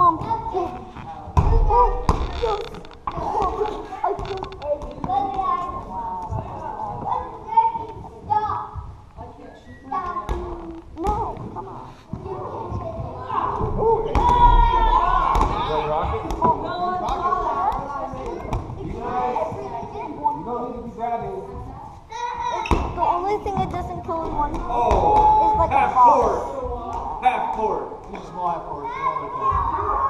Mom. Yes. I killed Eddie. No, come on. Ooh, Play rocket? You don't need to be grabbing. The only thing it doesn't kill in one Oh, is like half court. Half court. A small half court.